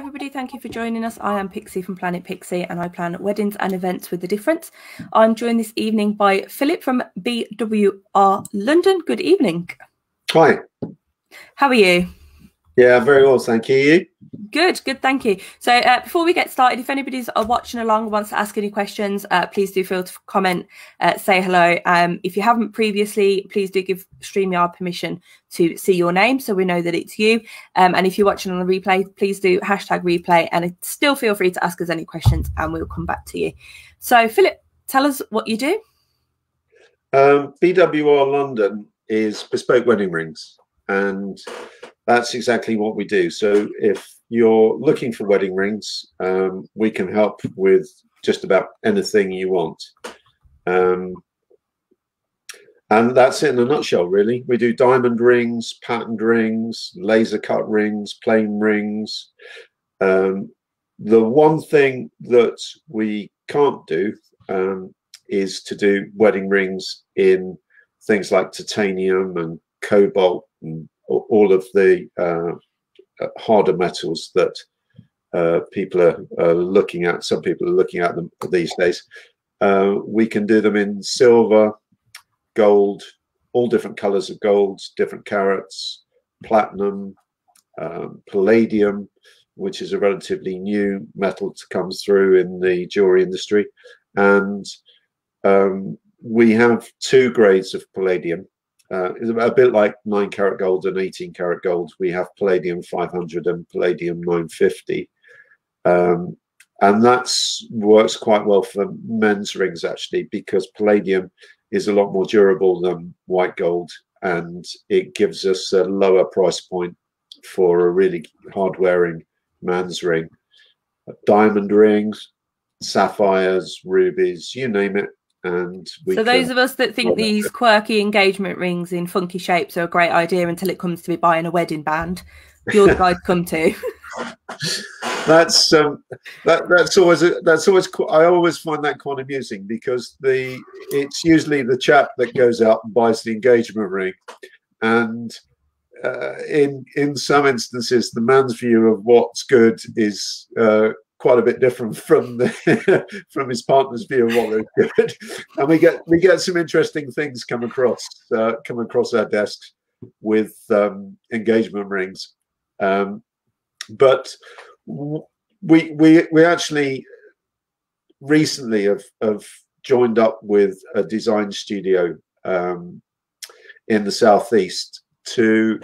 everybody. Thank you for joining us. I am Pixie from Plan-it Pixie and I plan weddings and events with the difference. I'm joined this evening by Philip from BWR London. Good evening. Hi. How are you? Yeah, very well, thank you. Good, good, thank you. So uh, before we get started, if anybody's uh, watching along wants to ask any questions, uh, please do feel to comment, uh, say hello. Um, if you haven't previously, please do give StreamYard permission to see your name so we know that it's you. Um, and if you're watching on the replay, please do hashtag replay and still feel free to ask us any questions and we'll come back to you. So Philip, tell us what you do. Um, BWR London is bespoke wedding rings and that's exactly what we do. So if you're looking for wedding rings, um, we can help with just about anything you want. Um, and that's it in a nutshell, really. We do diamond rings, patterned rings, laser cut rings, plain rings. Um, the one thing that we can't do um, is to do wedding rings in things like titanium and cobalt and all of the uh, harder metals that uh, people are, are, looking at. Some people are looking at them these days. Uh, we can do them in silver, gold, all different colors of golds, different carats, platinum, um, palladium, which is a relatively new metal to come through in the jewelry industry. And um, we have two grades of palladium. Uh, it's a bit like 9 karat gold and 18 karat gold. We have palladium 500 and palladium 950. Um, and that works quite well for men's rings actually because palladium is a lot more durable than white gold and it gives us a lower price point for a really hard wearing man's ring. Diamond rings, sapphires, rubies, you name it, and so those of us that think these quirky engagement rings in funky shapes are a great idea until it comes to be buying a wedding band you're the guy to come to. That's um that that's always a, that's always i always find that quite amusing because the it's usually the chap that goes out and buys the engagement ring. And uh, in in some instances the man's view of what's good is uh, quite a bit different from the from his partner's view of what they're good, and we get we get some interesting things come across uh, come across our desks with um, engagement rings, um, but we we we actually recently have have joined up with a design studio um, in the southeast to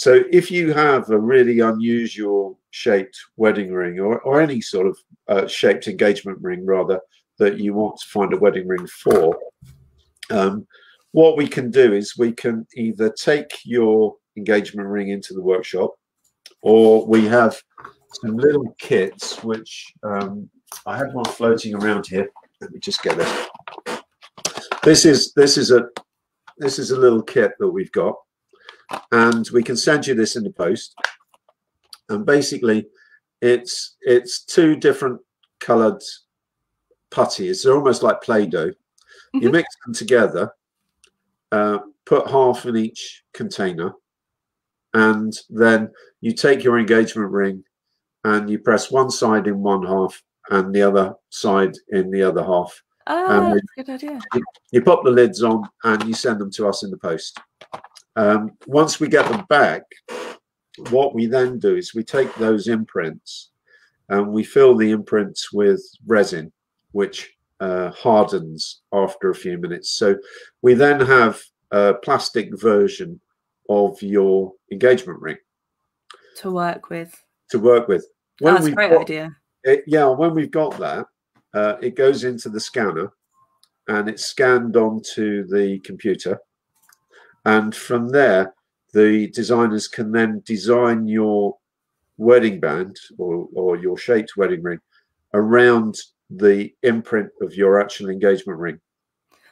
so if you have a really unusual shaped wedding ring or, or any sort of uh, shaped engagement ring rather that you want to find a wedding ring for um, what we can do is we can either take your engagement ring into the workshop or we have some little kits which um, I have one floating around here. Let me just get it. This is this is a this is a little kit that we've got and we can send you this in the post and basically it's it's two different colored putties they're almost like play-doh you mm-hmm. mix them together uh, put half in each container and then you take your engagement ring and you press one side in one half and the other side in the other half Oh, that's a good idea. You, you, pop the lids on and you send them to us in the post. Um, once we get them back, what we then do is we take those imprints and we fill the imprints with resin, which uh, hardens after a few minutes. So we then have a plastic version of your engagement ring to work with. To work with. When That's a great got, idea. It, yeah, when we've got that, uh, it goes into the scanner and it's scanned onto the computer. And from there, the designers can then design your wedding band or, or your shaped wedding ring around the imprint of your actual engagement ring.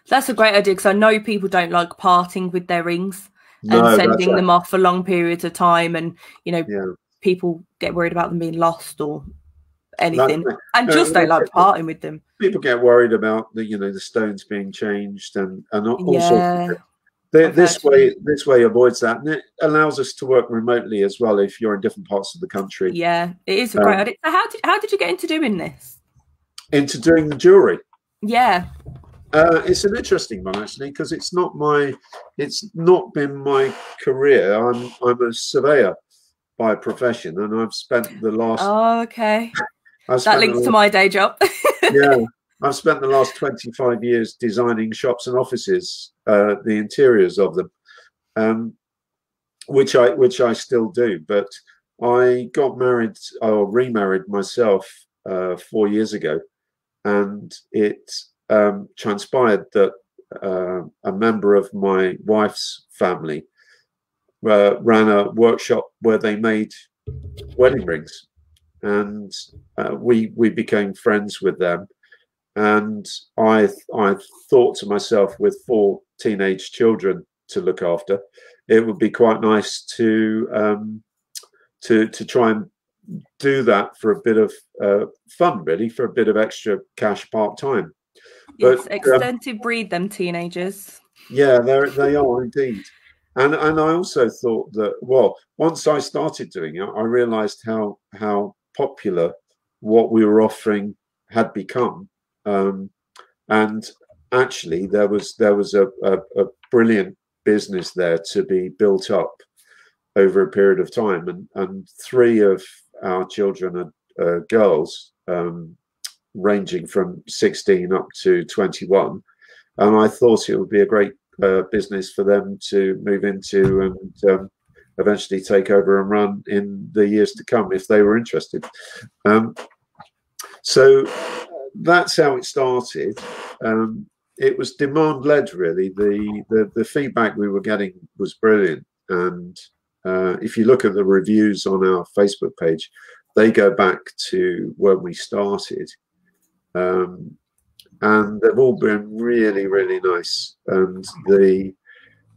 That's a great idea because I know people don't like parting with their rings and no, sending them off for long periods of time, and you know yeah. people get worried about them being lost or anything, that's, and just don't like parting with them. People get worried about the you know the stones being changed and and all yeah. sorts of The, this way, this way avoids that, and it allows us to work remotely as well if you're in different parts of the country. Yeah, it is a great um, idea. So how did how did you get into doing this? Into doing the jewelry. Yeah. Uh, it's an interesting one actually because it's not my, it's not been my career. I'm I'm a surveyor by profession, and I've spent the last. Oh, okay. that links to my day job. yeah, I've spent the last 25 years designing shops and offices, uh, the interiors of them, um, which I which I still do. But I got married or remarried myself uh, four years ago, and it um, transpired that uh, a member of my wife's family uh, ran a workshop where they made wedding rings, and uh, we we became friends with them and I I thought to myself, with four teenage children to look after, it would be quite nice to um, to to try and do that for a bit of uh, fun, really, for a bit of extra cash part time. But it's extensive um, breed them teenagers. Yeah, they they are indeed. And and I also thought that well, once I started doing it, I realised how how popular what we were offering had become um, and actually, there was there was a, a, a, brilliant business there to be built up over a period of time, and and three of our children are, are girls, um, ranging from 16 up to 21, and I thought it would be a great uh, business for them to move into and um, eventually take over and run in the years to come if they were interested. Um, so that's how it started. Um, it was demand led, really. The, the, the feedback we were getting was brilliant, and uh, if you look at the reviews on our Facebook page, they go back to when we started, um, and they've all been really, really nice. And the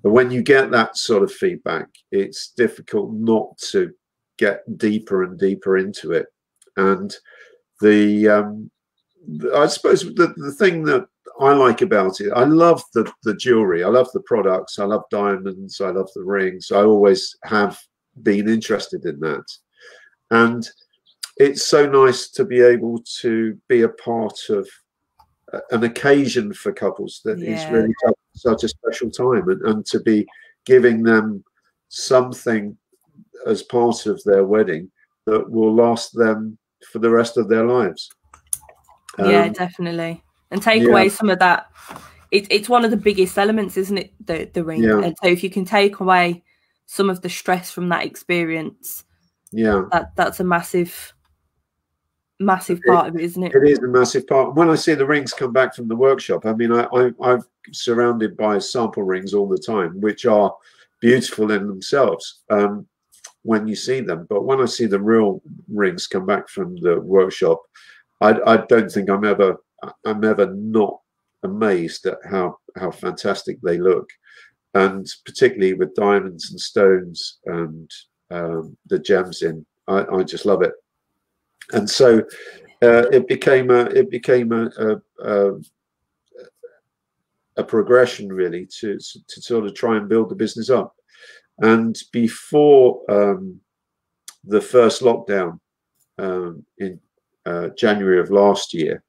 when you get that sort of feedback, it's difficult not to get deeper and deeper into it. And the um, I suppose the, the thing that I like about it, I love the, the jewelry, I love the products, I love diamonds, I love the rings. I always have been interested in that. And it's so nice to be able to be a part of an occasion for couples that yeah. is really such a special time and, and to be giving them something as part of their wedding that will last them for the rest of their lives. Um, yeah, definitely. And take yeah. away some of that. It, it's one of the biggest elements, isn't it? The the ring. Yeah. And so if you can take away some of the stress from that experience, yeah, that that's a massive massive part it, of it, isn't it? It is a massive part. When I see the rings come back from the workshop, I mean, I, I I'm surrounded by sample rings all the time, which are beautiful in themselves um, when you see them. But when I see the real rings come back from the workshop, I, I don't think I'm ever I'm ever not amazed at how how fantastic they look, and particularly with diamonds and stones and um, the gems in. I, I just love it, and so uh, it became a it became a, a, a, a progression really to to sort of try and build the business up. And before um, the first lockdown um, in uh, January of last year,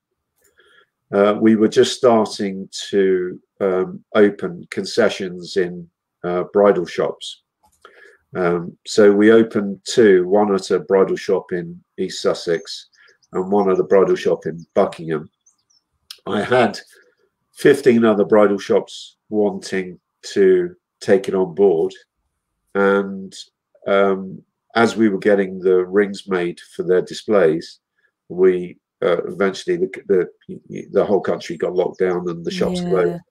uh, we were just starting to um, open concessions in uh, bridal shops. Um, so we opened two, one at a bridal shop in East Sussex and one at a bridal shop in Buckingham. I had 15 other bridal shops wanting to take it on board. And um, as we were getting the rings made for their displays, we uh, eventually the, the, the whole country got locked down and the shops yeah. closed,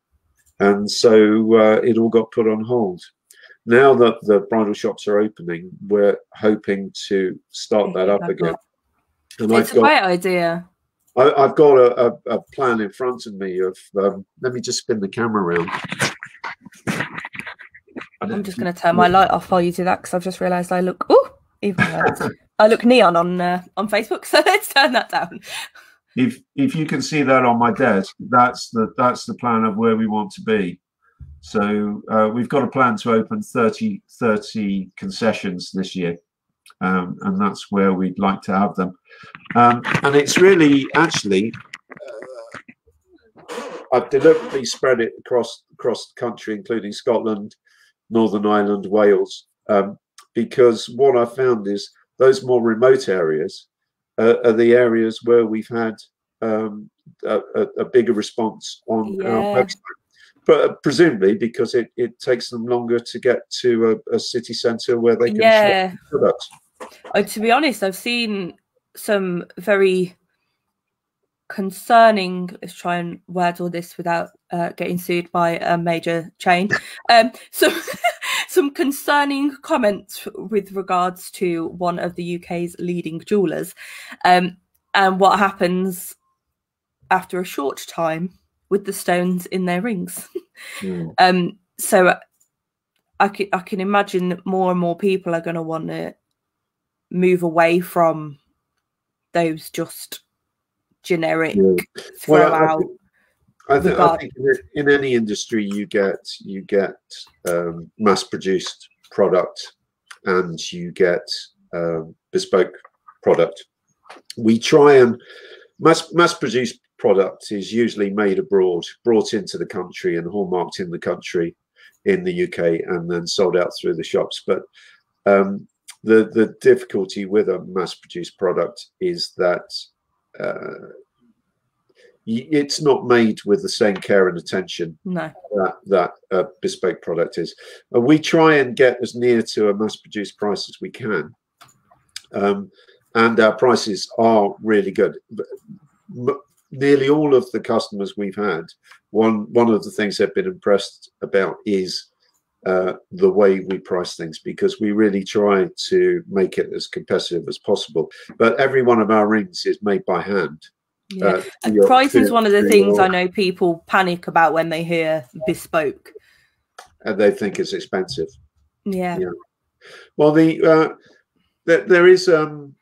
and so uh, it all got put on hold. Now that the bridal shops are opening, we're hoping to start that up again. And it's I've a got, great idea. I, have got a, a, a, plan in front of me of. Um, let me just spin the camera around. I'm just going to turn my light off while you do that because I've just realised I look. Oh, even worse. I look neon on uh, on Facebook, so let's turn that down. If if you can see that on my desk, that's the that's the plan of where we want to be. So uh, we've got a plan to open 30, 30 concessions this year. Um, and that's where we'd like to have them. Um, and it's really actually, uh, I've deliberately spread it across across the country, including Scotland, Northern Ireland, Wales, um, because what I found is those more remote areas uh, are the areas where we've had um, a, a, bigger response on yeah. our website. But uh, presumably because it, it takes them longer to get to a, a city centre where they can yeah. products. Oh, to be honest, I've seen some very concerning let's try and word all this without uh, getting sued by a major chain um so some concerning comments with regards to one of the uk's leading jewelers um and what happens after a short time with the stones in their rings mm. um so I can, I can imagine that more and more people are going to want to move away from those just generic yeah. throw well, out. I, think, I think in any industry you get you get um, mass produced product and you get um, bespoke product. We try and mass mass produced product is usually made abroad, brought into the country and hallmarked in the country in the UK and then sold out through the shops. But um, the the difficulty with a mass produced product is that uh, it's not made with the same care and attention no. that that uh, bespoke product is. Uh, we try and get as near to a mass-produced price as we can, um, and our prices are really good. nearly all of the customers we've had, one one of the things they've been impressed about is uh, the way we price things because we really try to make it as competitive as possible. But every one of our rings is made by hand. Yeah. Uh, price is one of the things I know people panic about when they hear bespoke. And they think it's expensive. Yeah. yeah. Well, the uh, there, there is um,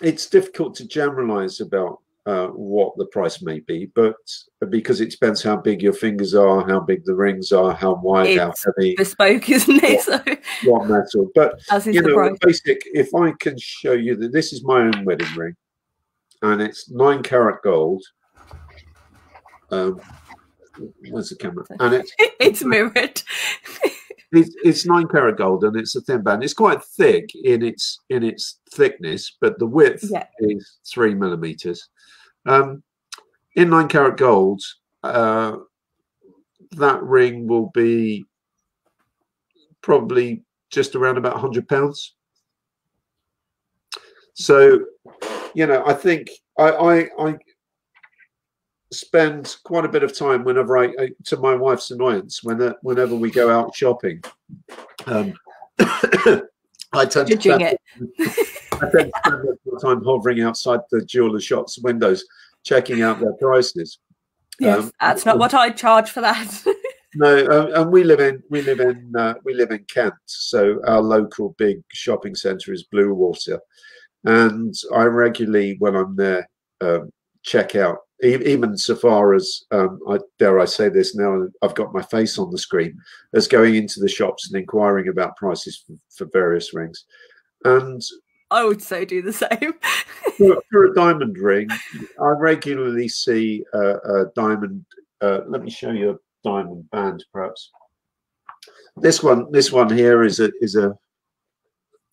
it's difficult to generalize about uh, what the price may be, but because it depends how big your fingers are, how big the rings are, how wide, it's how heavy. Bespoke, isn't it? So, what metal? But you know, basic. If I can show you that this is my own wedding ring, and it's nine carat gold. Um, where's the camera? And it's it's mirrored. it's, it's nine carat gold and it's a thin band. It's quite thick in its in its thickness, but the width yeah. is three millimeters. Um, in nine carat gold, uh, that ring will be probably just around about 100 pounds. So, you know, I think I, I, I spend quite a bit of time whenever I, to my wife's annoyance, when, whenever we go out shopping. Um, I tend to spend. I tend to spend time hovering outside the jeweler shops windows, checking out their prices. Yes, um, that's not what I charge for that. no, um, and we live in we live in uh, we live in Kent, so our local big shopping centre is Bluewater, and I regularly when I'm there um, check out even so far as um, I dare I say this now I've got my face on the screen as going into the shops and inquiring about prices for, for various rings and I would say do the same. for, for, a diamond ring, I regularly see a, a diamond. Uh, let me show you a diamond band, perhaps. This one, this one here is a is a.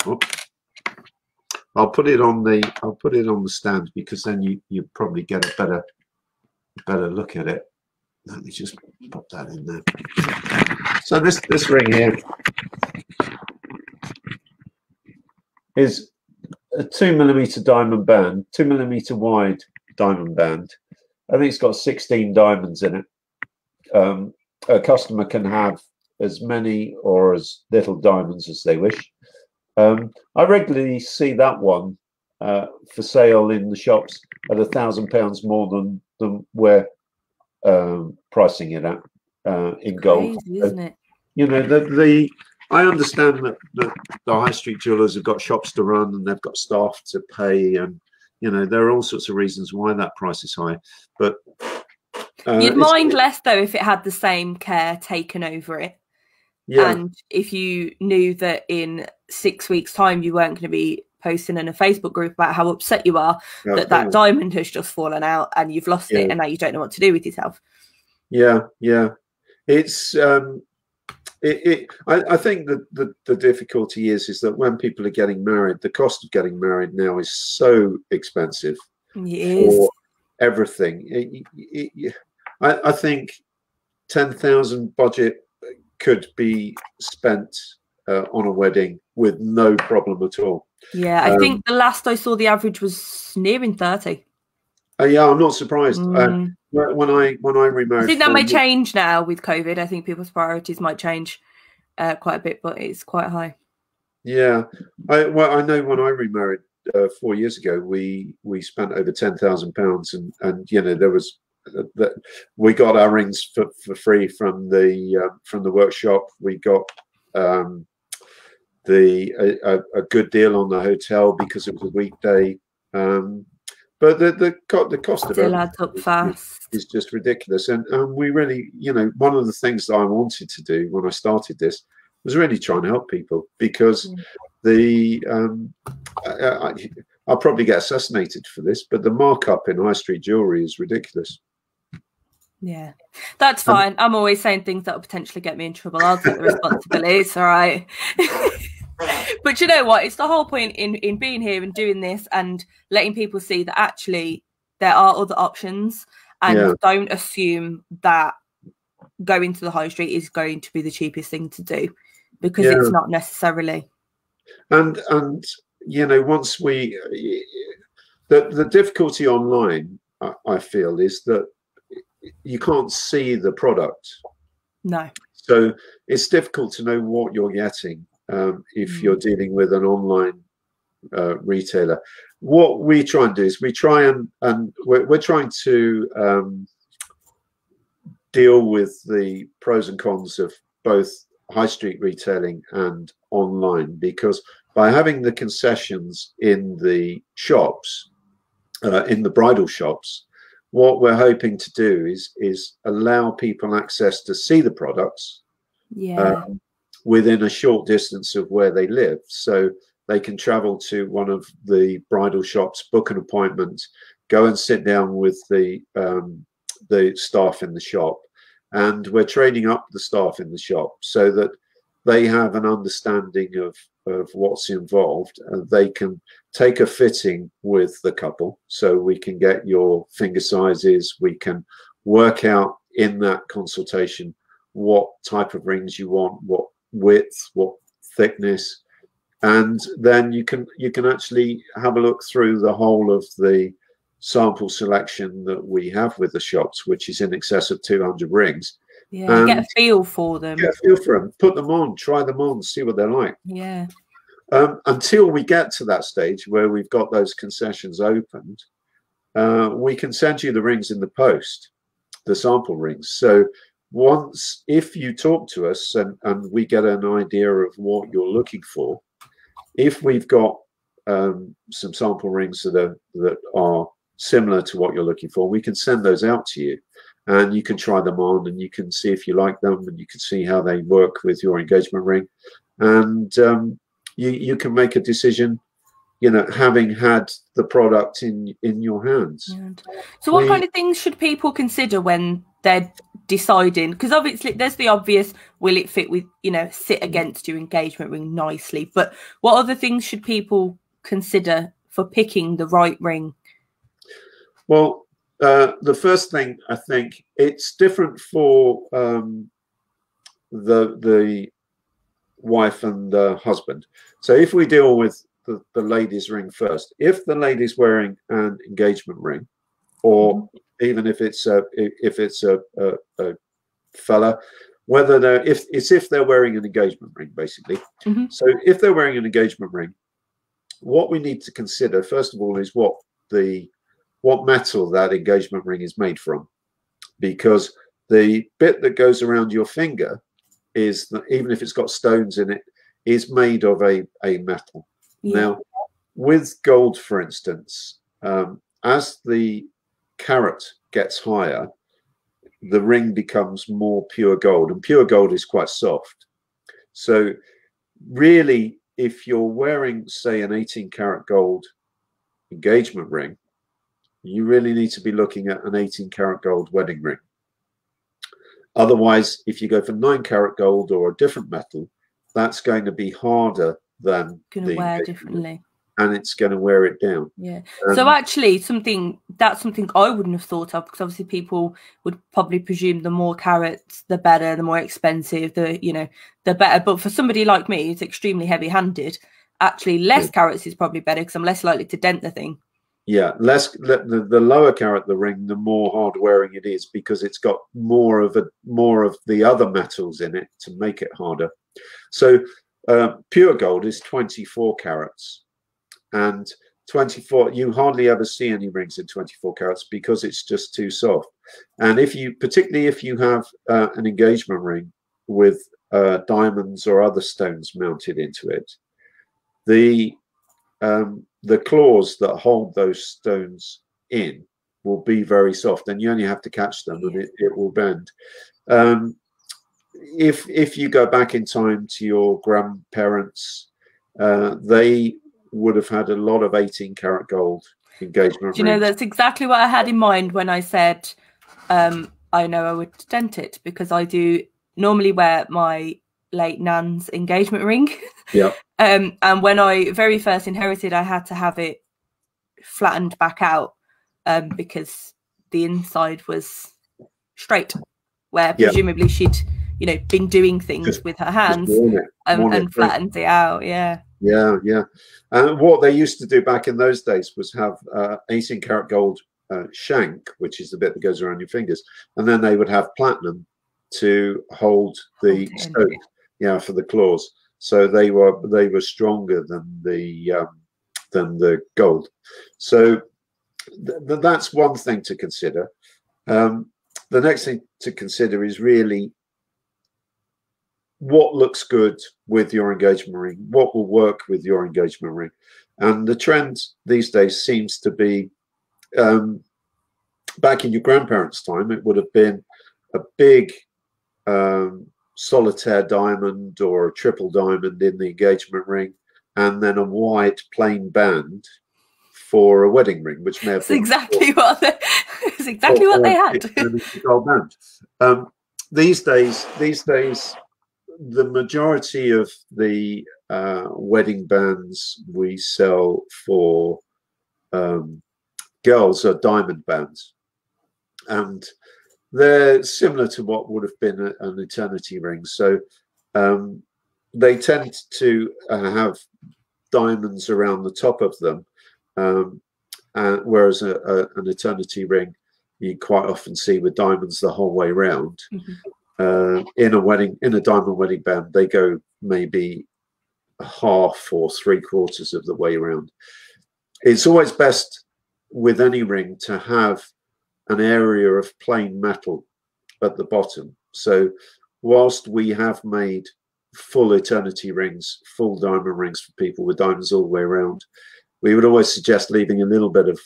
Oh, I'll put it on the I'll put it on the stand because then you you probably get a better better look at it. Let me just pop that in there. So this this ring here is a two millimeter diamond band, two millimeter wide diamond band. I think it's got 16 diamonds in it. Um, a customer can have as many or as little diamonds as they wish. Um, I regularly see that one uh, for sale in the shops at a thousand pounds more than than we're um, pricing it at uh, in gold. Crazy, isn't it? You know the the I understand that, that the high street jewelers have got shops to run and they've got staff to pay, and you know there are all sorts of reasons why that price is high. But Uh, You'd mind less though if it had the same care taken over it. Yeah. And if you knew that in six weeks' time you weren't going to be posting in a Facebook group about how upset you are yeah, that that diamond has just fallen out and you've lost yeah. it and now you don't know what to do with yourself. Yeah, yeah. It's um it, it I, I think that the, the difficulty is is that when people are getting married, the cost of getting married now is so expensive for everything. It, I, I think ten thousand budget could be spent uh, on a wedding with no problem at all. Yeah, I um, think the last I saw, the average was nearing thirty. Uh, yeah, I'm not surprised. Uh, mm. Uh, when I when I remarried, I think that may change now with COVID. I think people's priorities might change uh, quite a bit, but it's quite high. Yeah, I well, I know when I remarried uh, four years ago, we we spent over ten thousand pounds, and and you know there was that we got our rings for, for free from the uh, from the workshop. We got um, the a, a, good deal on the hotel because it was a weekday. Um, but the the, the cost of it. Is, is just ridiculous, and and we really, you know, one of the things that I wanted to do when I started this was really trying to help people because mm. the um, I, I, I'll probably get assassinated for this, but the markup in high street jewelry is ridiculous. Yeah, that's um, fine. Um, I'm always saying things that will potentially get me in trouble. I'll take the responsibility. It's all right. but you know what? It's the whole point in in being here and doing this and letting people see that actually there are other options and yeah. don't assume that going to the high street is going to be the cheapest thing to do because yeah. it's not necessarily. And and you know once we the the difficulty online I, I feel is that you can't see the product. No. So it's difficult to know what you're getting um, if mm. you're dealing with an online uh, retailer. What we try and do is we try and and we're, we're trying to um, deal with the pros and cons of both high street retailing and online because by having the concessions in the shops, uh, in the bridal shops, what we're hoping to do is is allow people access to see the products yeah. um, within a short distance of where they live so they can travel to one of the bridal shops book an appointment go and sit down with the um, the staff in the shop and we're training up the staff in the shop so that they have an understanding of of what's involved and they can take a fitting with the couple. So we can get your finger sizes we can work out in that consultation what type of rings you want what width what thickness and then you can you can actually have a look through the whole of the sample selection that we have with the shops which is in excess of 200 rings yeah, get a feel for them. Get a feel for them. Put them on. Try them on. See what they're like. Yeah. Um, until we get to that stage where we've got those concessions opened, uh, we can send you the rings in the post, the sample rings. So once, if you talk to us and, and we get an idea of what you're looking for, if we've got um, some sample rings that are that are similar to what you're looking for, we can send those out to you and you can try them on and you can see if you like them and you can see how they work with your engagement ring. And um, you you can make a decision you know having had the product in in your hands. So what we, kind of things should people consider when they're deciding? Because obviously there's the obvious will it fit with you know sit against your engagement ring nicely? But what other things should people consider for picking the right ring? Well uh, the first thing I think it's different for um, the the wife and the husband. So if we deal with the, the lady's ring first, if the lady's wearing an engagement ring, or mm-hmm. even if it's a if it's a, a, a fella, whether they're if it's if they're wearing an engagement ring, basically. Mm-hmm. So if they're wearing an engagement ring, what we need to consider first of all is what the what metal that engagement ring is made from because the bit that goes around your finger is that even if it's got stones in it is made of a, a metal yeah. now with gold for instance um, as the carat gets higher the ring becomes more pure gold, and pure gold is quite soft. So, really, if you're wearing, say, an 18 karat gold engagement ring, you really need to be looking at an 18 karat gold wedding ring. Otherwise, if you go for nine karat gold or a different metal, that's going to be harder than going to wear differently and it's going to wear it down. Yeah. Um, so actually, something that's something I wouldn't have thought of because obviously people would probably presume the more carats, the better, the more expensive, the you know, the better. But for somebody like me, it's extremely heavy-handed. Actually, less yeah. carats is probably better because I'm less likely to dent the thing. Yeah, less the, the lower carat the ring, the more hard wearing it is because it's got more of a more of the other metals in it to make it harder. So uh, pure gold is 24 carats and 24 you hardly ever see any rings in 24 carats because it's just too soft and if you particularly if you have uh, an engagement ring with uh, diamonds or other stones mounted into it the um, the claws that hold those stones in will be very soft and you only have to catch them and it, it will bend um, if if you go back in time to your grandparents uh, they would have had a lot of 18 karat gold engagement. Do you know, that's exactly what I had in mind when I said um, I know I would dent it because I do normally wear my late nan's engagement ring. Yeah. um, and when I very first inherited, I had to have it flattened back out um, because the inside was straight, where presumably yeah. she'd, you know, been doing things just, with her hands and, and flattened it out. Yeah. Yeah, yeah. And what they used to do back in those days was have uh, 18 karat gold uh, shank, which is the bit that goes around your fingers, and then they would have platinum to hold the stone, yeah, for the claws. So they were they were stronger than the um, than the gold. So th- that's one thing to consider. Um, the next thing to consider is really what looks good with your engagement ring, what will work with your engagement ring. And the trend these days seems to be um, back in your grandparents' time, it would have been a big um, solitaire diamond or a triple diamond in the engagement ring, and then a white plain band for a wedding ring, which may have it's exactly what they, it's exactly what they had. Gold Um, these days, these days, the majority of the uh, wedding bands we sell for um, girls are diamond bands, and they're similar to what would have been a, an eternity ring. So um, they tend to uh, have diamonds around the top of them, um, and whereas a, a, an eternity ring you quite often see with diamonds the whole way around. Mm-hmm uh, in a wedding in a diamond wedding band they go maybe half or three quarters of the way around it's always best with any ring to have an area of plain metal at the bottom. So whilst we have made full eternity rings full diamond rings for people with diamonds all the way around we would always suggest leaving a little bit of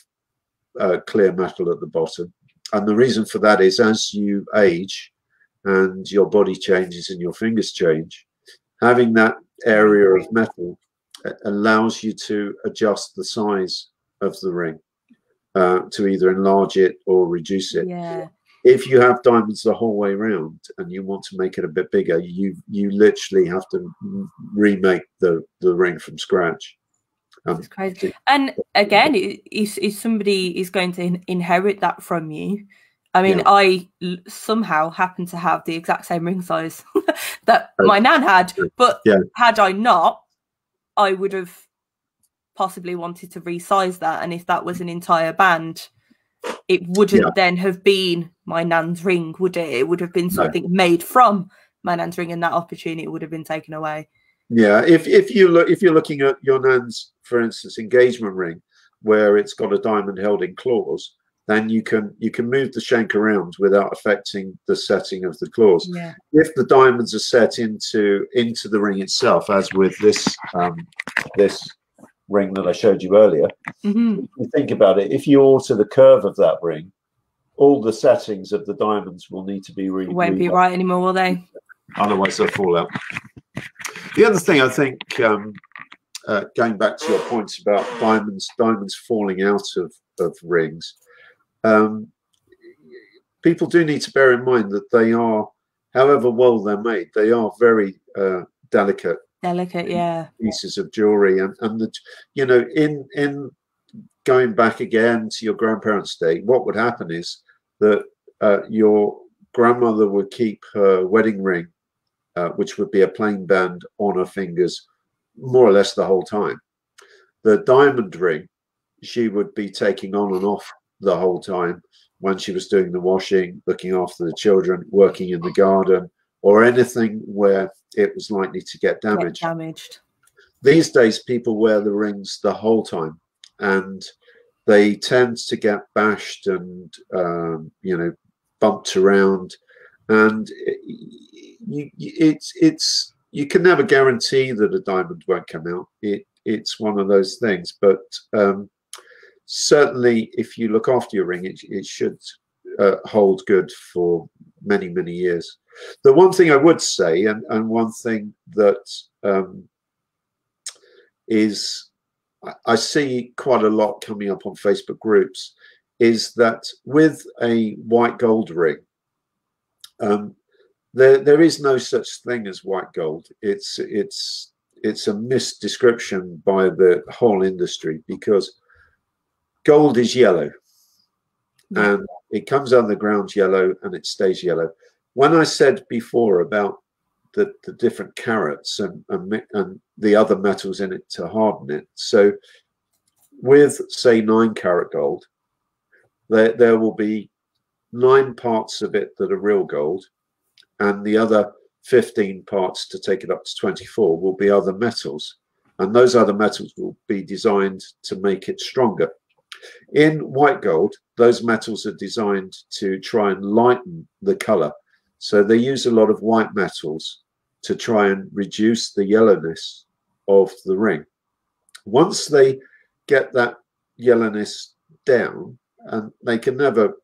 uh, clear metal at the bottom. And the reason for that is as you age and your body changes and your fingers change, having that area of metal allows you to adjust the size of the ring uh, to either enlarge it or reduce it. Yeah. If you have diamonds the whole way around and you want to make it a bit bigger, you you literally have to remake the the ring from scratch. Um, crazy. And again, if, if somebody is going to inherit that from you, I mean, yeah. I somehow happen to have the exact same ring size that oh, my nan had, but yeah. had I not, I would have possibly wanted to resize that. And if that was an entire band, it wouldn't yeah. then have been my nan's ring, would it? It would have been something no. made from my nan's ring, and that opportunity would have been taken away. Yeah, if if you look if you're looking at your nan's, for instance, engagement ring, where it's got a diamond held in claws, then you can you can move the shank around without affecting the setting of the claws. Yeah. If the diamonds are set into into the ring itself, as with this um, this ring that I showed you earlier, mm-hmm. you think about it. If you alter the curve of that ring, all the settings of the diamonds will need to be re- won't be right anymore, will they? Otherwise, they'll fall out. The other thing I think, um, uh, going back to your points about diamonds, diamonds falling out of of rings, um, people do need to bear in mind that they are, however well they're made, they are very uh, delicate delicate yeah. pieces of jewelry and and the you know in in going back again to your grandparents day what would happen is that uh, your grandmother would keep her wedding ring uh, which would be a plain band on her fingers more or less the whole time. The diamond ring she would be taking on and off the whole time when she was doing the washing looking after the children working in the garden or anything where it was likely to get damaged. Get damaged. These days, people wear the rings the whole time, and they tend to get bashed and um, you know bumped around, and you, it's it's you can never guarantee that a diamond won't come out. It it's one of those things, but um, certainly if you look after your ring, it, it should uh, hold good for many many years. The one thing I would say, and, and one thing that um, is I see quite a lot coming up on Facebook groups, is that with a white gold ring, um, there there is no such thing as white gold. It's it's it's a misdescription by the whole industry because gold is yellow. And it comes underground yellow and it stays yellow when I said before about the, the different carats and, and, and the other metals in it to harden it, so with say nine carat gold, there there will be nine parts of it that are real gold, and the other 15 parts to take it up to 24 will be other metals, and those other metals will be designed to make it stronger. In white gold, those metals are designed to try and lighten the color so they use a lot of white metals to try and reduce the yellowness of the ring. Once they get that yellowness down, and they can never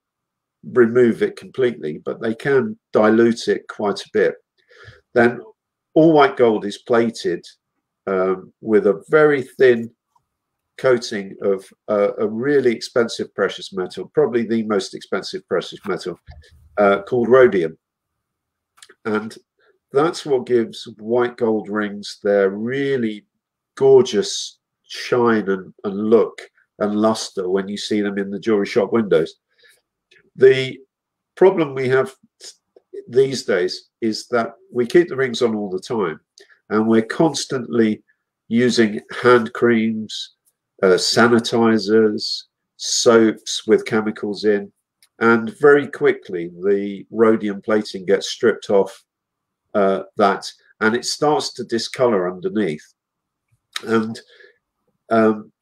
remove it completely, but they can dilute it quite a bit, then all white gold is plated um, with a very thin coating of uh, a really expensive precious metal, probably the most expensive precious metal, uh, called rhodium. And that's what gives white gold rings their really gorgeous shine and, and look and luster when you see them in the jewelry shop windows. The problem we have these days is that we keep the rings on all the time and we're constantly using hand creams, uh, sanitizers, soaps with chemicals in and very quickly the rhodium plating gets stripped off uh, that and it starts to discolor underneath. And um,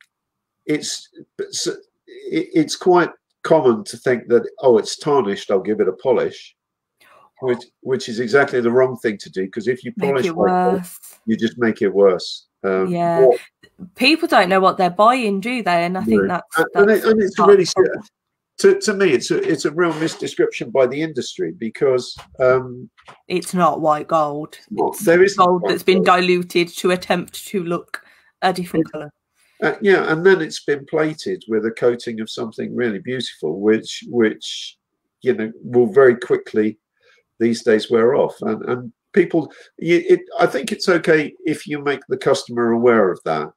it's it's quite common to think that oh it's tarnished i'll give it a polish which which is exactly the wrong thing to do because if you polish it you just make it worse. Um, yeah. or, people don't know what they're buying do they? And i think that's, that's and, it, and it's really to, to me, it's a it's a real misdescription by the industry because um, it's not white gold. Well, there is gold that's been diluted to attempt to look a different color. Uh, yeah, and then it's been plated with a coating of something really beautiful, which which you know will very quickly these days wear off, and and people, you, it, I think it's okay if you make the customer aware of that.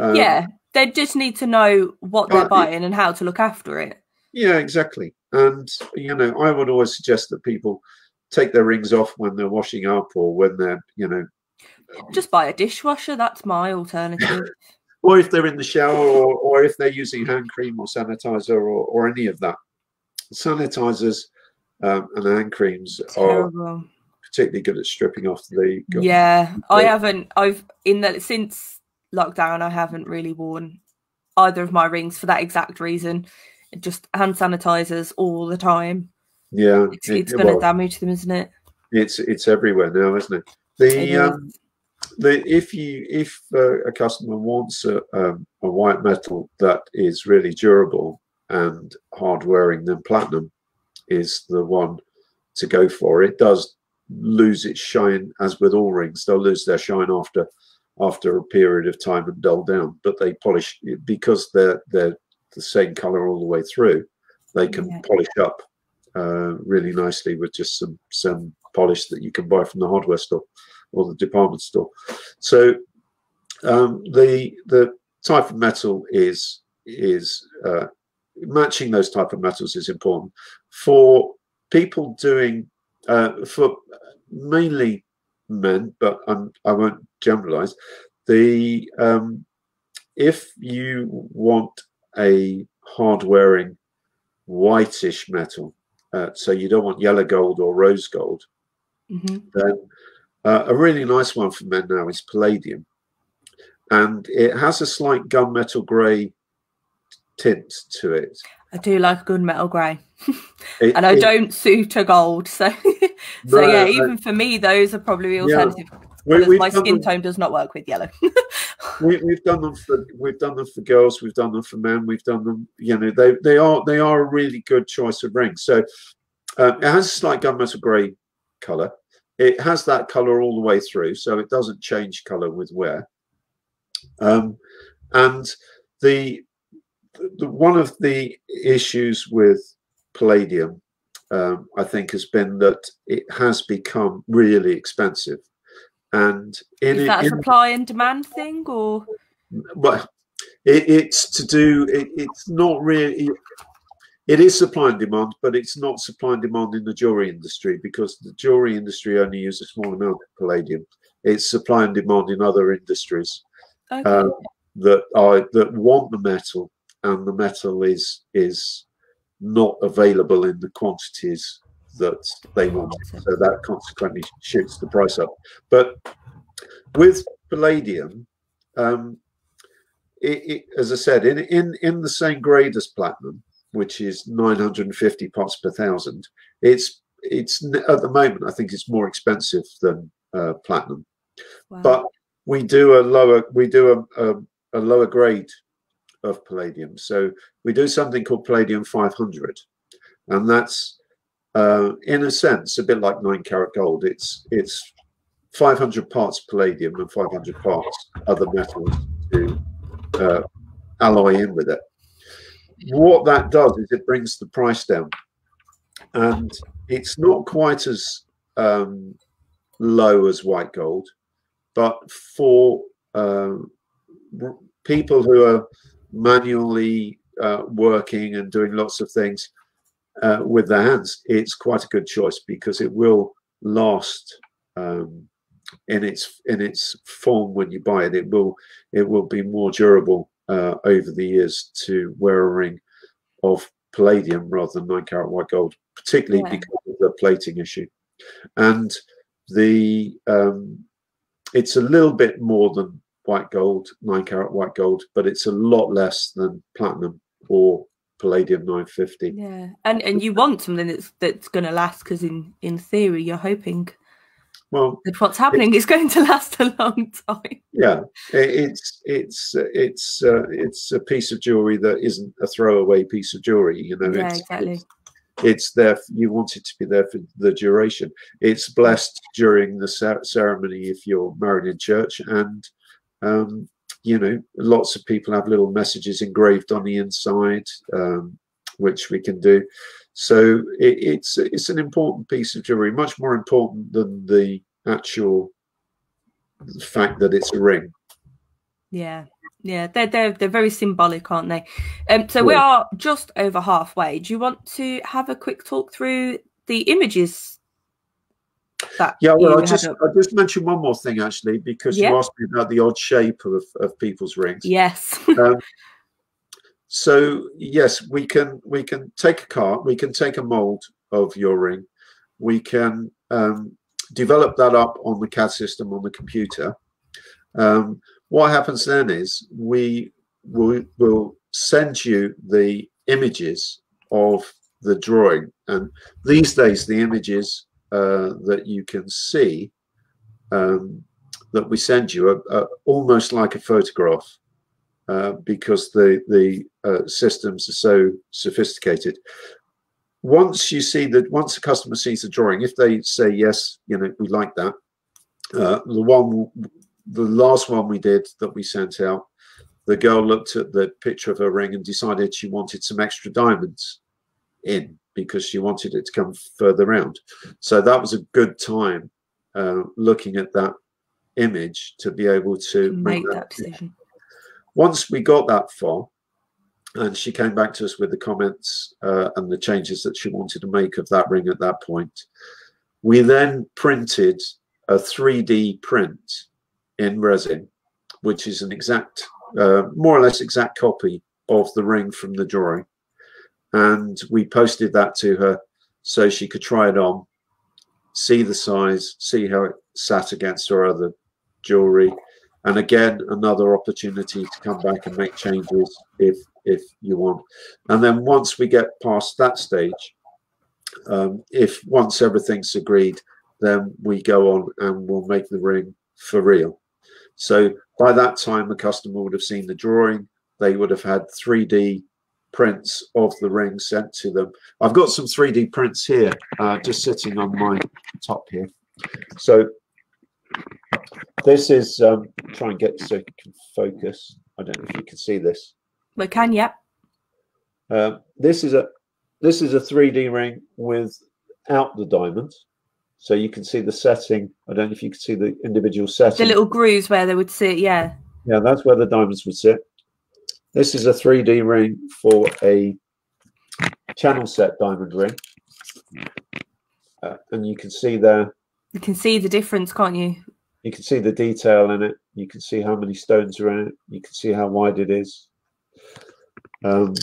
Um, yeah, they just need to know what they're buying and how to look after it. Yeah, exactly. And you know, I would always suggest that people take their rings off when they're washing up or when they're, you know, just buy a dishwasher. That's my alternative. or if they're in the shower, or, or if they're using hand cream or sanitizer or, or any of that. Sanitizers um, and hand creams Terrible. are particularly good at stripping off the. Yeah, I haven't. I've in the since lockdown, I haven't really worn either of my rings for that exact reason just hand sanitizers all the time. Yeah, it's, it's it, going to well, damage them, isn't it? It's it's everywhere now, isn't it? The um, the if you if uh, a customer wants a um, a white metal that is really durable and hard wearing, then platinum is the one to go for. It does lose its shine, as with all rings. They'll lose their shine after after a period of time and dull down, but they polish because they're they're the same color all the way through. They can yeah. polish up uh, really nicely with just some some polish that you can buy from the hardware store or the department store. So um, the the type of metal is is uh, matching those type of metals is important for people doing uh, for mainly men, but I'm, I will not generalize. The um, if you want a hard wearing whitish metal, uh, so you don't want yellow gold or rose gold, mm-hmm. then uh, a really nice one for men now is palladium, and it has a slight gunmetal grey tint to it. I do like a good metal grey, and I it, don't suit a gold. So, so no, yeah, even for me, those are probably alternative. Yeah. We, my skin them, tone does not work with yellow. we, have done them for we've done them for girls, we've done them for men, we've done them. You know, they they are they are a really good choice of rings. So um, it has a slight gunmetal grey color. It has that color all the way through, so it doesn't change color with wear. Um, and the the, one of the issues with palladium, um, I think, has been that it has become really expensive. And in, is that a supply and demand thing, or? Well, it, it's to do. It, it's not really. It is supply and demand, but it's not supply and demand in the jewelry industry because the jewelry industry only uses a small amount of palladium. It's supply and demand in other industries okay. um, that are that want the metal and the metal is is not available in the quantities that they want. So that consequently shoots the price up. But with palladium, um, it, it, as I said, in, in in the same grade as platinum, which is 950 parts per thousand, it's it's at the moment I think it's more expensive than uh, platinum. Wow. But we do a lower we do a, a, a lower grade of palladium. So we do something called palladium 500, and that's uh, in a sense a bit like nine carat gold. It's it's 500 parts palladium and 500 parts other metals to uh, alloy in with it. What that does is it brings the price down, and it's not quite as um, low as white gold, but for uh, people who are manually uh, working and doing lots of things uh, with their hands, it's quite a good choice because it will last um, in its in its form when you buy it. It will it will be more durable uh, over the years to wear a ring of palladium rather than nine carat white gold, particularly yeah. because of the plating issue. And the um, it's a little bit more than white gold, nine carat white gold, but it's a lot less than platinum or palladium 950. Yeah, and and you want something that's that's going to last because in in theory you're hoping. Well, that what's happening is going to last a long time. Yeah, it's it's it's uh, it's a piece of jewelry that isn't a throwaway piece of jewelry. You know, yeah, it's, exactly. It's, it's there you want it to be there for the duration it's blessed during the ceremony if you're married in church and um, you know lots of people have little messages engraved on the inside um, which we can do so it, it's it's an important piece of jewelry much more important than the actual fact that it's a ring yeah yeah, they're they're they're very symbolic, aren't they? Um, so we are just over halfway. Do you want to have a quick talk through the images? That yeah, well, I just I just mention one more thing actually because yeah. you asked me about the odd shape of of people's rings. Yes. um, so yes, we can we can take a card, we can take a mold of your ring, we can um, develop that up on the CAD system on the computer. Um, what happens then is we will, will send you the images of the drawing. And these days, the images uh, that you can see um, that we send you are, are, almost like a photograph. uh, because the the uh, systems are so sophisticated. Once you see that, once the customer sees the drawing, if they say yes, you know we like that. Uh, the one, the last one we did that we sent out, the girl looked at the picture of her ring and decided she wanted some extra diamonds in because she wanted it to come further round. So that was a good time uh, looking at that image to be able to make, that, that decision. Once we got that far, and she came back to us with the comments uh, and the changes that she wanted to make of that ring at that point. We then printed a 3D print in resin, which is an exact, uh, more or less exact copy of the ring from the drawing and we posted that to her so she could try it on, see the size, see how it sat against her other jewelry, and again another opportunity to come back and make changes if if you want. And then once we get past that stage, um, if once everything's agreed, then we go on and we'll make the ring for real. So by that time, the customer would have seen the drawing. They would have had 3D prints of the ring sent to them. I've got some 3D prints here, uh, just sitting on my top here. So this is, um, try and get so you can focus. I don't know if you can see this. We can, yeah. Uh, this is a this is a 3D ring without the diamond. So you can see the setting. I don't know if you can see the individual setting. The little grooves where they would sit, yeah. Yeah, that's where the diamonds would sit. This is a 3D ring for a channel set diamond ring. Uh, and you can see there. You can see the difference, can't you? You can see the detail in it. You can see how many stones are in it. You can see how wide it is. Um,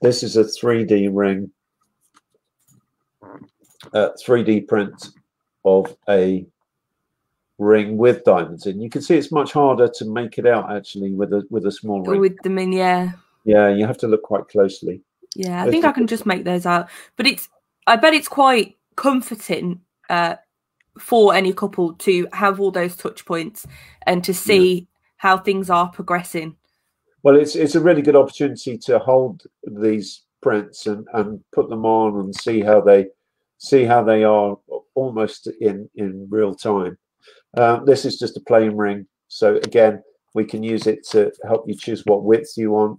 this is a 3D ring, a 3D print of a ring with diamonds in. You can see it's much harder to make it out actually with a with a small ring. With them in, yeah. Yeah, you have to look quite closely. Yeah, I think I can just make those out. But it's I bet it's quite comforting uh, for any couple to have all those touch points and to see yeah. how things are progressing. Well, it's it's a really good opportunity to hold these prints and, and put them on and see how they see how they are almost in in real time. Um, this is just a plain ring. So again, we can use it to help you choose what width you want,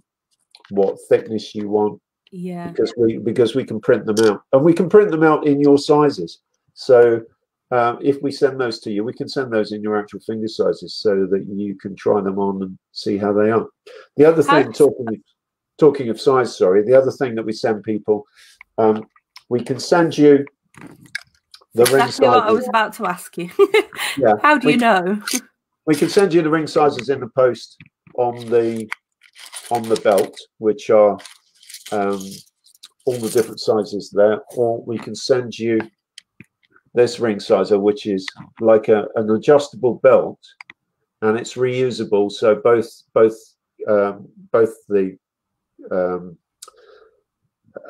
what thickness you want. Yeah. Because we because we can print them out, and we can print them out in your sizes. So um, if we send those to you, we can send those in your actual finger sizes so that you can try them on and see how they are. The other thing, talking of, talking of size, sorry, the other thing that we send people, um, we can send you the That's what I was about to ask you. yeah. How do you know? we can send you the ring sizes in the post on the on the belt, which are um, all the different sizes there, or we can send you this ring sizer, which is like a, an adjustable belt, and it's reusable. So both both um, both the um, uh,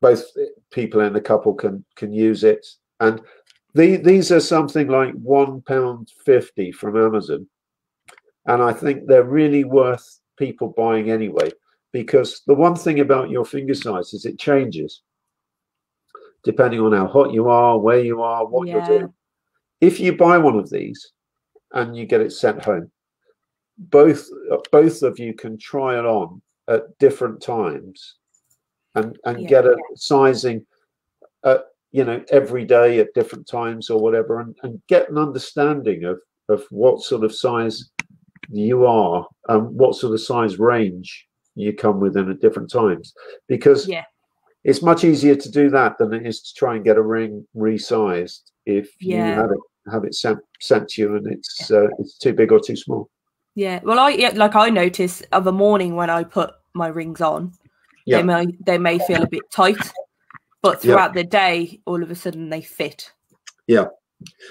both people in the couple can can use it and the, these are something like one pound fifty from Amazon, and I think they're really worth people buying anyway. Because the one thing about your finger size is it changes depending on how hot you are, where you are, what yeah. you're doing. If you buy one of these and you get it sent home, both both of you can try it on at different times and and yeah. get a sizing at you know every day at different times or whatever and, and get an understanding of of what sort of size you are and what sort of size range you come within at different times. Because yeah. it's much easier to do that than it is to try and get a ring resized if yeah. you have it have it sent sent to you and it's uh, it's too big or too small. Yeah. Well i yeah, like i notice of a morning when i put my rings on yeah. they may they may feel a bit tight but throughout the day, all of a sudden they fit. Yeah.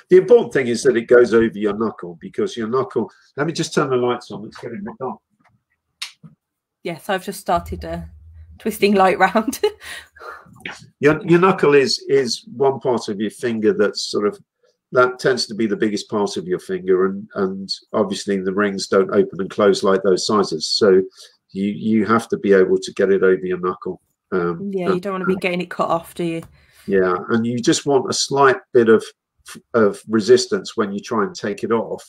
The important thing is that it goes over your knuckle because your knuckle. Let me just turn the lights on. It's getting dark. Yes, I've just started uh, twisting light round. your your knuckle is is one part of your finger that's sort of that tends to be the biggest part of your finger, and and obviously the rings don't open and close like those sizes. So you you have to be able to get it over your knuckle. Um, yeah, you don't want to be getting it cut off, do you? Yeah, and you just want a slight bit of of resistance when you try and take it off,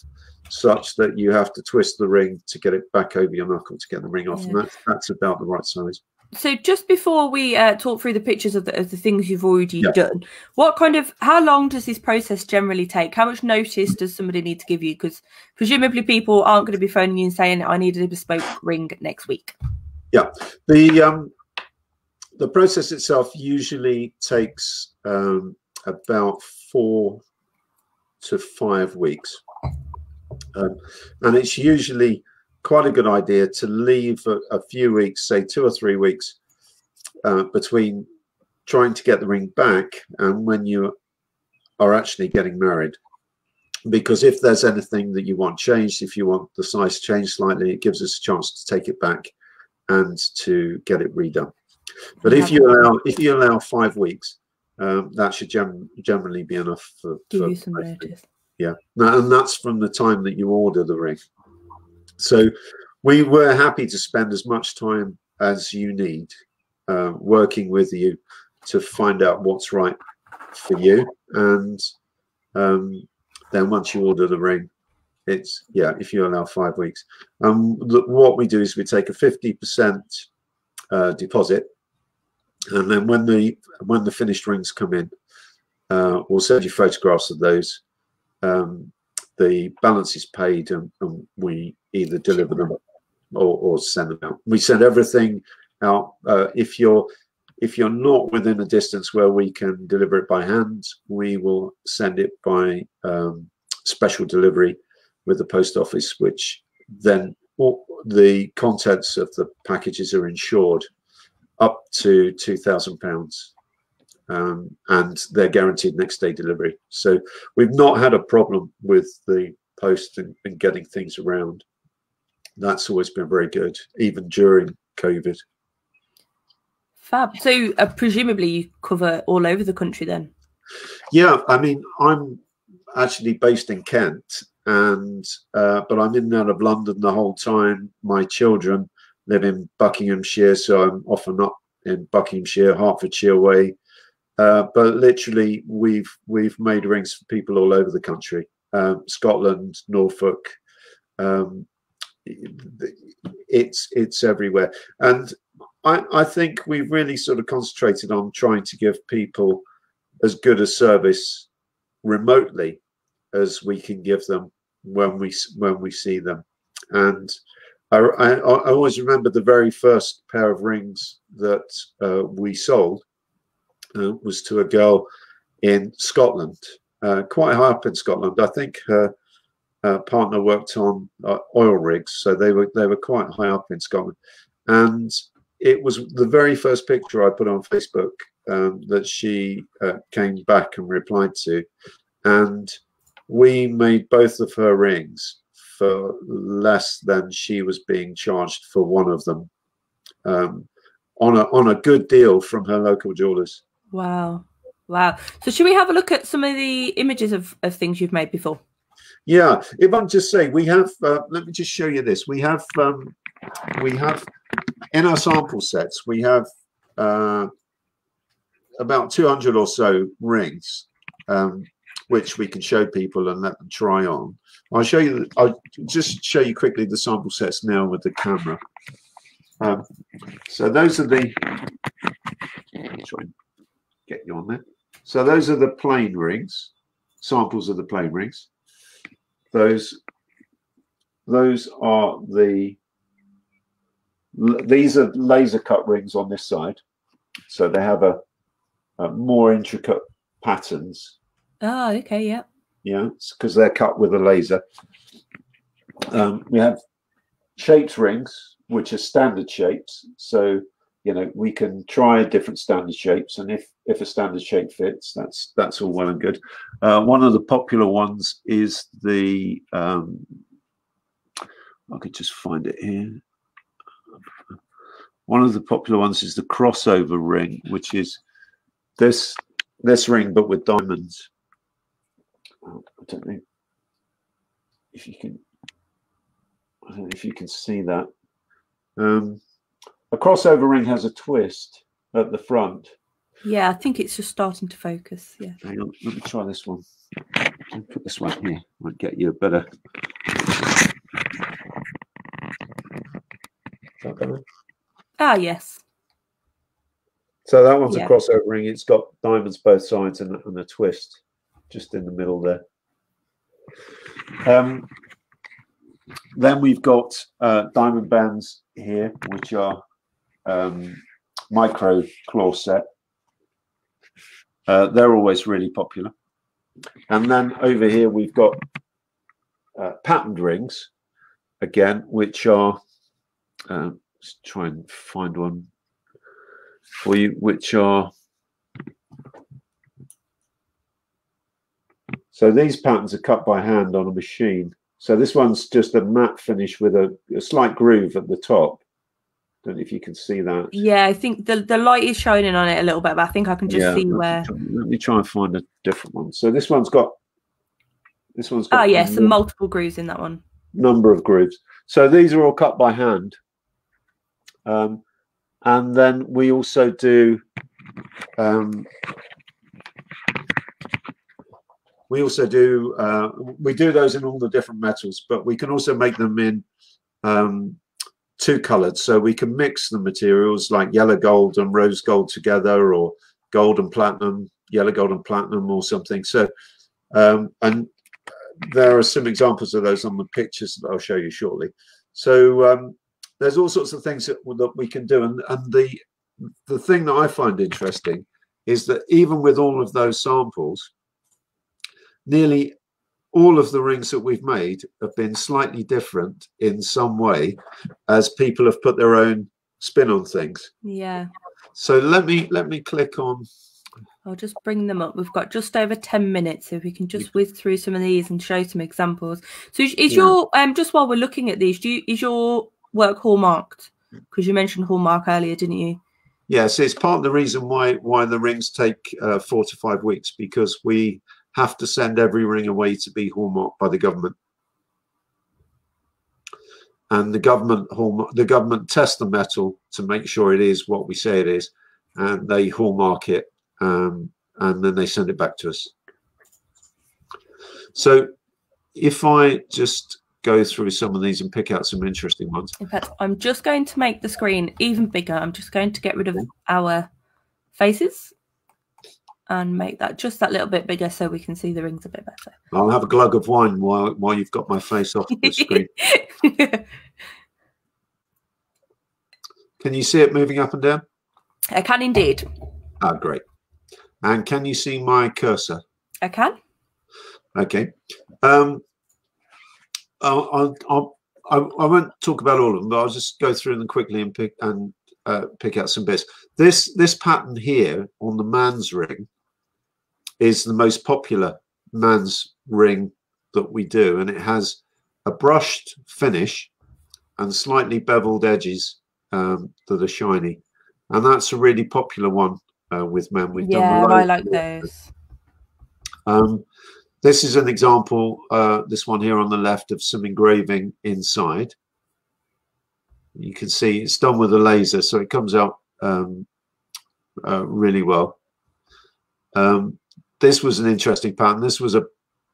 such that you have to twist the ring to get it back over your knuckle to get the ring off, yeah. and that's that's about the right size so just before we uh, talk through the pictures of the, of the things you've already yeah. done what kind of how long does this process generally take how much notice does somebody need to give you because presumably people aren't going to be phoning you and saying i need a bespoke ring next week yeah the um the process itself usually takes um, about four to five weeks um, and it's usually quite a good idea to leave a, a few weeks, say two or three weeks, uh, between trying to get the ring back and when you are actually getting married. Because if there's anything that you want changed, if you want the size changed slightly, it gives us a chance to take it back and to get it redone. But if you allow if you allow five weeks, um, that should gem generally be enough for, give for you some notice. Yeah, and that's from the time that you order the ring. So we were happy to spend as much time as you need uh, working with you to find out what's right for you. And um, then once you order the ring, it's yeah, if you allow five weeks. Um, what we do is we take a fifty percent uh, deposit, and then when the when the finished rings come in, uh, we'll send you photographs of those. Um, the balance is paid, and, and we either deliver them or, or send them out. We send everything out. Uh, if you're if you're not within a distance where we can deliver it by hand, we will send it by um, special delivery with the post office, which then all the contents of the packages are insured up to two thousand pounds, um, and they're guaranteed next day delivery. So we've not had a problem with the post and, and getting things around that's always been very good, even during COVID. Fab. So uh, presumably you cover all over the country then. Yeah, I mean, I'm actually based in Kent, and uh, but I'm in and out of London the whole time. My children live in Buckinghamshire, so I'm often not in Buckinghamshire, Hertfordshire way. Uh, but literally, we've we've made rings for people all over the country: um, Scotland, Norfolk, um, it's it's everywhere. And I, I think we've really sort of concentrated on trying to give people as good a service remotely as we can give them when we when we see them. And I, I, I always remember the very first pair of rings that uh, we sold uh, was to a girl in Scotland, uh, quite high up in Scotland. I think her uh, partner worked on uh, oil rigs, so they were they were quite high up in Scotland, and it was the very first picture I put on Facebook um, that she uh, came back and replied to, and we made both of her rings for less than she was being charged for one of them, um, on a on a good deal from her local jewelers. Wow. Wow. So should we have a look at some of the images of, of things you've made before? Yeah, if I'm just saying, we have. Uh, let me just show you this. We have. Um, we have in our sample sets. We have uh, about 200 or so rings, um, which we can show people and let them try on. I'll show you. I'll just show you quickly the sample sets now with the camera. Um, so those are the. Try and get you on there. So those are the plain rings, samples of the plain rings those those are the these are laser cut rings on this side so they have a, a more intricate patterns oh okay yeah. Yeah because they're cut with a laser. Um, we have shaped rings which are standard shapes. So you know we can try different standard shapes and if if a standard shape fits that's that's all well and good. Uh, one of the popular ones is the um, i could just find it here. One of the popular ones is the crossover ring which is this this ring but with diamonds I don't know if you can. I don't know if you can see that. Um, a crossover ring has a twist at the front. Yeah, I think it's just starting to focus. Yeah. Hang on, let me try this one. I'll put this one here. Might get you a better. Ah, yes. So that one's Yeah. a crossover ring. It's got diamonds both sides and, and a twist just in the middle there. Um, then we've got uh, diamond bands here, which are um, micro claw set. Uh, they're always really popular. And then over here we've got uh, patterned rings, again, which are, uh, let's try and find one for you, which are so these patterns are cut by hand on a machine. So this one's just a matte finish with a, a slight groove at the top. Don't know if you can see that. Yeah, I think the the light is shining on it a little bit, but I think I can just Yeah, see let me where. try- Let me try and find a different one. So this one's got this one's got Oh, a yes, some multiple grooves in that one. number of grooves. So these are all cut by hand. Um, and then we also do um, we also do uh, we do those in all the different metals, but we can also make them in um, two colored. So we can mix the materials like yellow gold and rose gold together, or gold and platinum, yellow gold and platinum, or something. So um, and there are some examples of those on the pictures that I'll show you shortly. So um, there's all sorts of things that, that we can do, and, and the the thing that I find interesting is that even with all of those samples, nearly all of the rings that we've made have been slightly different in some way, as people have put their own spin on things. Yeah, So let me let me click on. I'll just bring them up. We've got just over 10 minutes, so we can just whiz through some of these and show some examples. So is, is Yeah. your um just while we're looking at these, do you, is your work hallmarked? Because you mentioned hallmark earlier, didn't you? Yes, it's part of the reason why why the rings take uh, four to five weeks because we have to send every ring away to be hallmarked by the government, and the government hallmark the government tests the metal to make sure it is what we say it is, and they hallmark it, um, and then they send it back to us. So, if I just go through some of these and pick out some interesting ones. In fact, I'm just going to make the screen even bigger. I'm just going to get rid of our faces and make that just that little bit bigger so we can see the rings a bit better. I'll have a glug of wine while while you've got my face off the screen. Can you see it moving up and down? I can indeed. Ah, great. And can you see my cursor? I can. Okay. Um, I'll, I'll, I'll, I I won't talk about all of them, but I'll just go through them quickly and pick and uh, pick out some bits. This this pattern here on the man's ring is the most popular man's ring that we do, and it has a brushed finish and slightly beveled edges um, that are shiny, and that's a really popular one uh, with men. We've yeah, done I like those. um, this is an example, uh, this one here on the left, of some engraving inside. You can see it's done with a laser, so it comes out um, uh, really well. Um, this was an interesting pattern. This was a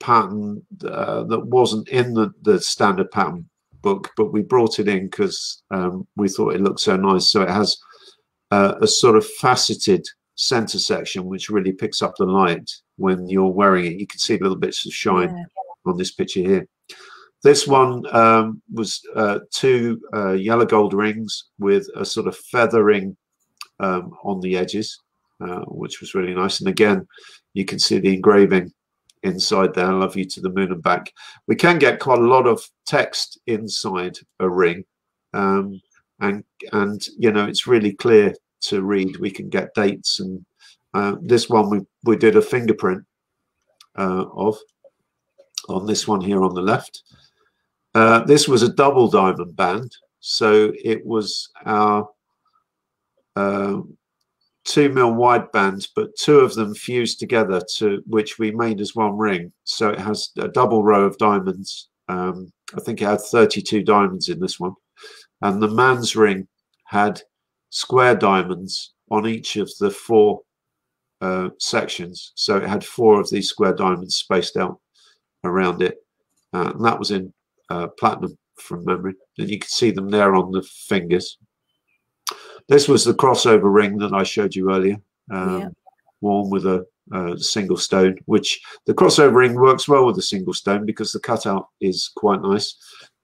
pattern uh, that wasn't in the, the standard pattern book, but we brought it in because um, we thought it looked so nice. So it has uh, a sort of faceted center section, which really picks up the light when you're wearing it. You can see little bits of shine Yeah. on this picture here. This one um, was uh, two uh, yellow gold rings with a sort of feathering um, on the edges, uh, which was really nice. And again, you can see the engraving inside there. I Love you to the moon and back. We can get quite a lot of text inside a ring, um, and and you know it's really clear to read. We can get dates and uh, this one we we did a fingerprint uh, of on this one here on the left. Uh, this was a double diamond band, so it was our uh, two mil wide bands, but two of them fused together to which we made as one ring. So it has a double row of diamonds. Um, I think it had 32 diamonds in this one. And the man's ring had square diamonds on each of the four uh, sections. So it had four of these square diamonds spaced out around it. Uh, and that was in uh, platinum from memory. And you can see them there on the fingers. This was the crossover ring that I showed you earlier, um, yeah. worn with a, a, single stone, which the crossover ring works well with a single stone because the cutout is quite nice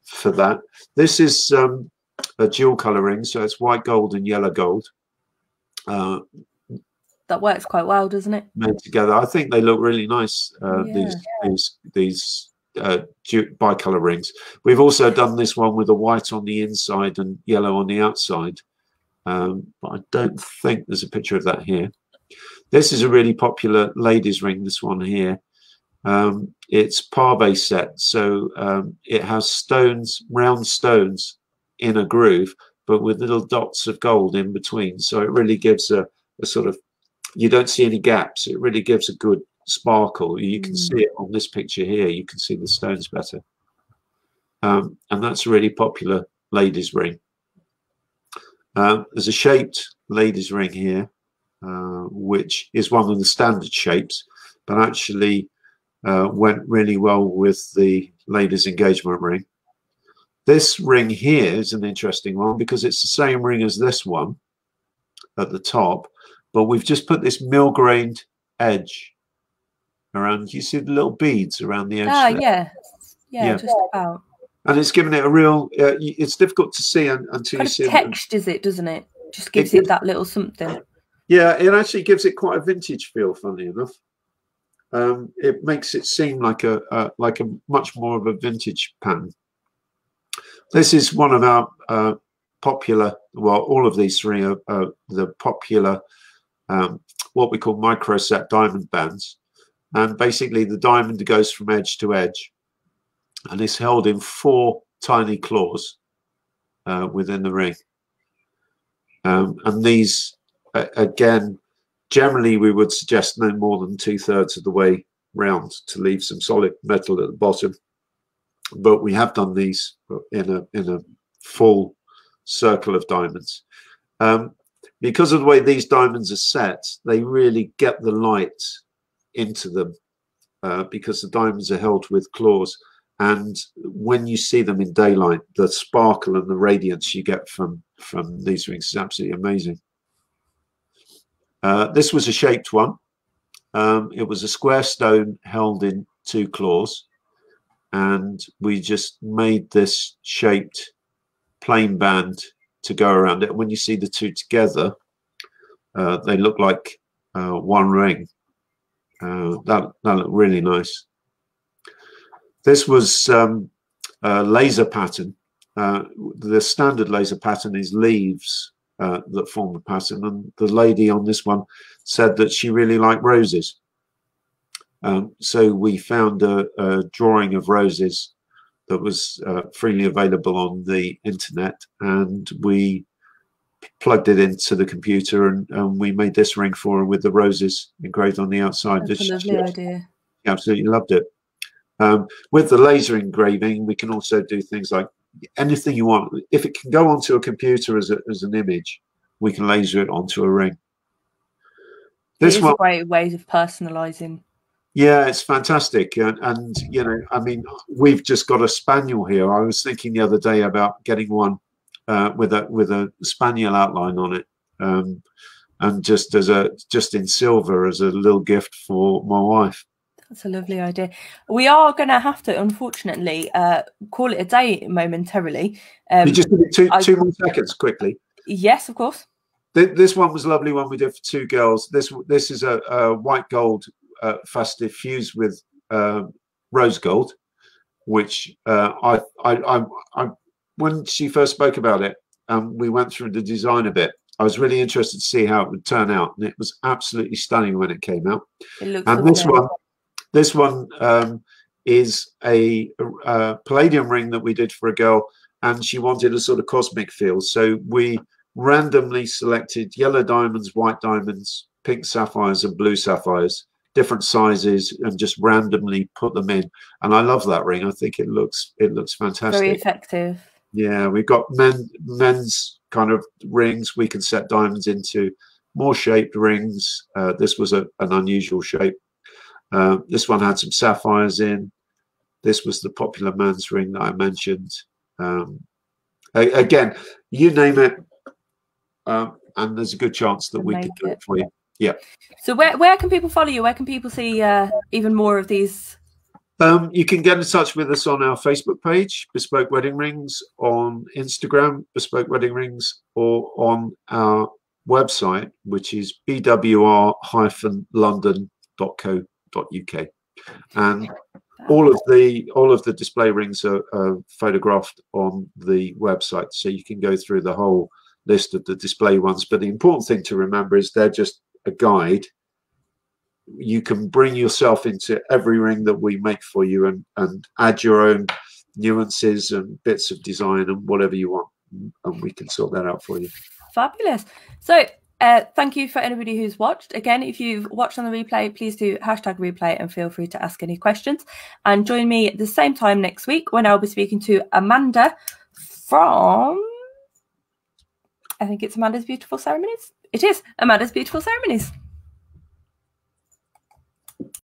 for that. This is um, a dual color ring, so it's white gold and yellow gold. Uh, that works quite well, doesn't it? Made together, I think they look really nice. Uh, yeah. These these these uh, bicolor rings. We've also done this one with a white on the inside and yellow on the outside. Um, but I don't think there's a picture of that here. This is a really popular ladies ring, this one here. Um, it's pave set, so um, it has stones, round stones in a groove, but with little dots of gold in between. So it really gives a, a sort of, you don't see any gaps. It really gives a good sparkle. You can mm. see it on this picture here. You can see the stones better. Um, and that's a really popular ladies ring. Um, there's a shaped ladies ring here, uh, which is one of the standard shapes, but actually uh, went really well with the ladies engagement ring. This ring here is an interesting one because it's the same ring as this one at the top, but we've just put this mill-grained edge around. You see the little beads around the edge. Ah, yeah. yeah. yeah, just about and it's given it a real. Uh, it's difficult to see until kind you see text, is it? Doesn't it? Just gives it, it that little something. Yeah, it actually gives it quite a vintage feel. Funny enough, um, it makes it seem like a, a, like a much more of a vintage pan. This is one of our uh, popular. Well, all of these three are, are the popular um, what we call micro set diamond bands, and basically the diamond goes from edge to edge and is held in four tiny claws uh, within the ring. Um, and these, uh, again, generally we would suggest no more than two thirds of the way round to leave some solid metal at the bottom. But we have done these in a in a full circle of diamonds. Um, because of the way these diamonds are set, they really get the light into them uh, because the diamonds are held with claws and when you see them in daylight the sparkle and the radiance you get from from these rings is absolutely amazing. Uh, this was a shaped one. Um, it was a square stone held in two claws. And we just made this shaped plain band to go around it. When you see the two together uh, they look like uh, one ring. Uh, that that looked really nice this was um, a laser pattern. Uh, the standard laser pattern is leaves uh, that form the pattern. And the lady on this one said that she really liked roses. Um, so we found a, a, drawing of roses that was uh, freely available on the internet and we plugged it into the computer and, and, we made this ring for her with the roses engraved on the outside. That's a lovely idea. Absolutely loved it. Um, with the laser engraving, we can also do things like anything you want. If it can go onto a computer as, a, as an image, we can laser it onto a ring. This one, great ways of personalizing. Yeah, it's fantastic, and, and you know, I mean, we've just got a spaniel here. I was thinking the other day about getting one uh, with a with a spaniel outline on it, um, and just as a just in silver as a little gift for my wife. That's a lovely idea. We are going to have to, unfortunately, uh, call it a day momentarily. Um, you just give it two, two more seconds quickly. Yes, of course. This one was lovely one we did for two girls. This this is a, a white gold uh, festive fused with uh, rose gold, which uh, I, I, I, I, when she first spoke about it, um, we went through the design a bit. I was really interested to see how it would turn out, and it was absolutely stunning when it came out. It and this one, this one um, is a, a, palladium ring that we did for a girl, and she wanted a sort of cosmic feel. So we randomly selected yellow diamonds, white diamonds, pink sapphires, and blue sapphires, different sizes, and just randomly put them in. And I love that ring. I think it looks it looks fantastic. Very effective. Yeah, we've got men men's kind of rings we can set diamonds into, more shaped rings. Uh, this was a, an unusual shape. Uh, this one had some sapphires in. This was the popular man's ring that I mentioned. Um, again, you name it, um, and there's a good chance that we can do it for you. Yeah. So where where can people follow you? Where can people see uh, even more of these? Um, you can get in touch with us on our Facebook page, Bespoke Wedding Rings, on Instagram, Bespoke Wedding Rings, or on our website, which is bwr-london.co.uk. And all of the all of the display rings are, are, photographed on the website so you can go through the whole list of the display ones. But the important thing to remember is they're just a guide. You can bring yourself into every ring that we make for you and and add your own nuances and bits of design and whatever you want and we can sort that out for you. Fabulous. So uh, thank you for anybody who's watched. Again, if you've watched on the replay, please do hashtag replay and feel free to ask any questions. And join me at the same time next week when I'll be speaking to Amanda from, I think it's Amanda's Beautiful Ceremonies. It is Amanda's Beautiful Ceremonies.